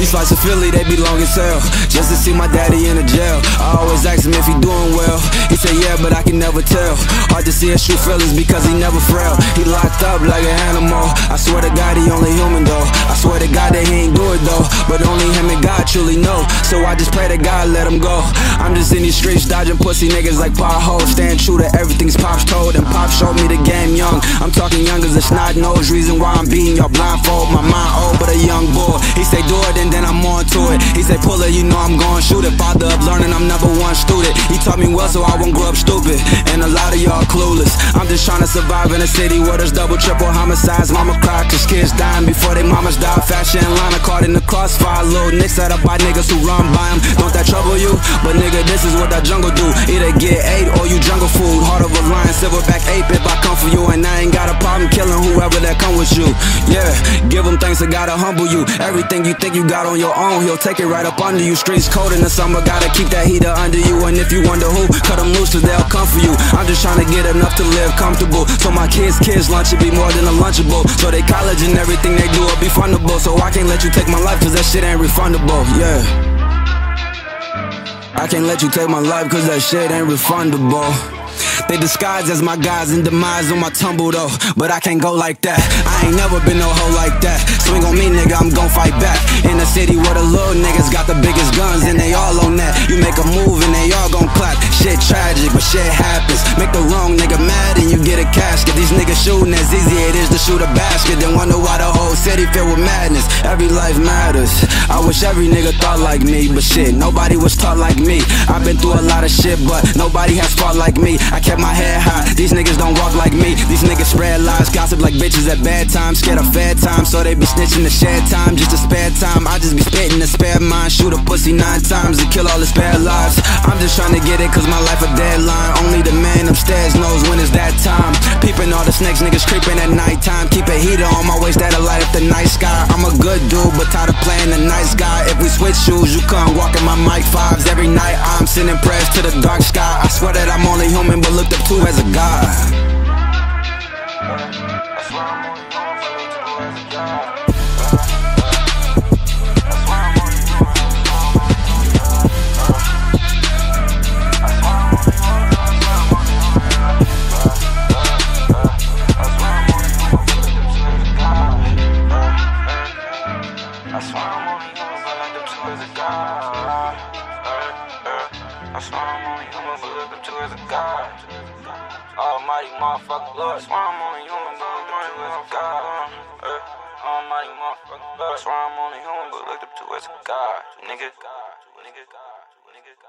These flights to Philly, they be long as hell. Just to see my daddy in the jail. I always ask him if he doing well. He said, yeah, but I can never tell. Hard to see his true feelings because he never frail. He locked up like an animal. I swear to God, he only human though. Truly know. So I just pray to God, let him go. I'm just in these streets dodging pussy niggas like potholes. Staying true to everything's Pop's told. And Pop showed me the game young. I'm talking young as a snot nose. Reason why I'm beating y'all blindfold. My mind old, but a young boy. He say do it and then I'm on to it. He say pull it, you know I'm going shoot it. Father of learning, I'm number one student. He taught me well, so I won't grow up stupid. And a lot of y'all clueless. I'm just trying to survive in a city where there's double, triple homicides. Mama cry cause kids dying before they mamas die. Fashion line, caught in the crossfire. Little nicks set up by niggas who run by him. Don't that trouble you? But nigga, this is what that jungle do. Either get ate or you jungle food. Heart of a lion, silverback ape if I come for you. And I ain't got a problem killing whoever that come with you. Them I gotta humble you. Everything you think you got on your own, he'll take it right up under you. Streets cold in the summer, gotta keep that heater under you. And if you wonder who, cut them loose, cause they'll come for you. I'm just trying to get enough to live comfortable. So my kids' kids' lunch should be more than a lunchable. So they college and everything they do will be fundable. So I can't let you take my life, cause that shit ain't refundable. Yeah. I can't let you take my life, cause that shit ain't refundable. They disguise as my guys and demise on my tumble though. But I can't go like that. I ain't never been no hoe like that. Swing on me, nigga, I'm gon' fight back. In a city where the little niggas got the biggest guns and they all on that. You make a move and they all gon' clap. Shit tragic, but shit happens. Make the wrong shoot a basket. Then wonder why the whole city filled with madness. Every life matters. I wish every nigga thought like me, but shit, nobody was taught like me. I've been through a lot of shit, but nobody has fought like me. I kept my head high. These niggas don't walk like me. These niggas spread lies, gossip like bitches at bad times. Scared of fair time, so they be snitching to share time. Just to spare time. I just be spitting to spare mind. Shoot a pussy nine times and kill all the spare lives. I'm just trying to get it, cause my life a deadline. Only the man upstairs knows when it's that time. Peeping all the snakes, niggas creeping at nighttime. Keep a heater on my waist that'll light up the night sky. I'm a good dude, but tired of playing the nice guy. If we switch shoes, you come walking my mic fives every night. I'm sending prayers to the dark sky. I swear that I'm only human, but looked up to as a god. That's why I'm only human, but look up to as a god. Almighty motherfucker, Lord. Why I'm only human, but look up to as a god. Eh, Almighty motherfucker, Lord. Why I'm only human, but look up to as a god. Nigga. Nigga. Nigga.